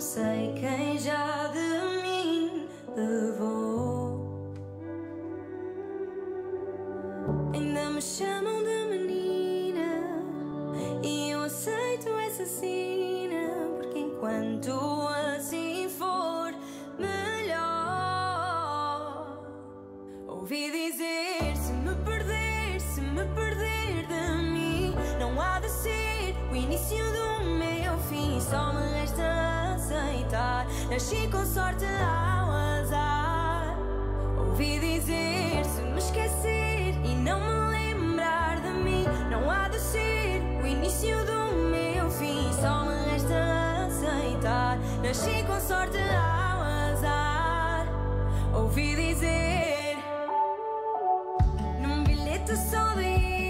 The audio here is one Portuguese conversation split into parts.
Sei quem já de mim levou. Ainda me chamam de menina e eu aceito essa sina, porque enquanto assim for melhor, ouvi dizer: se me perder, se me perder de mim, não há de ser o início do meu fim, só me Nasci com sorte ao azar. Ouvi dizer: se me esquecer e não me lembrar de mim, não há de ser o início do meu fim. Só me resta aceitar. Nasci com sorte ao azar. Ouvi dizer num bilhete só de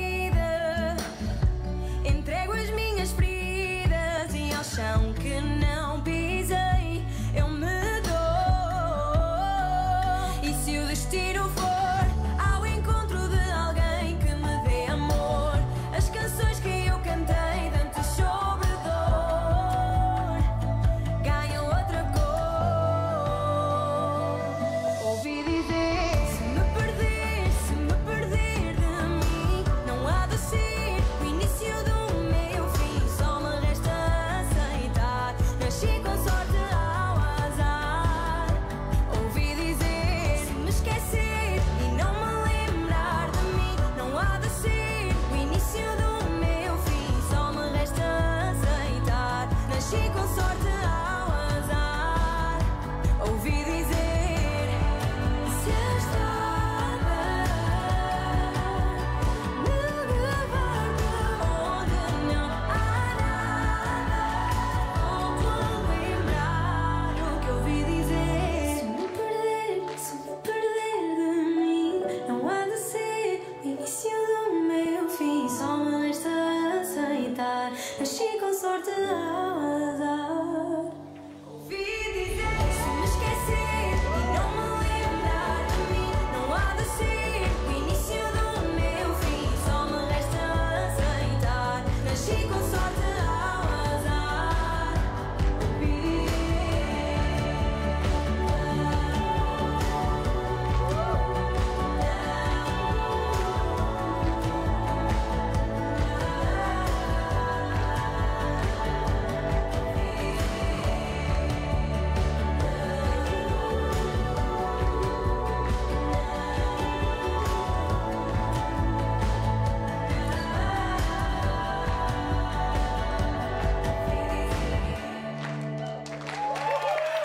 nasci com sorte. Ah,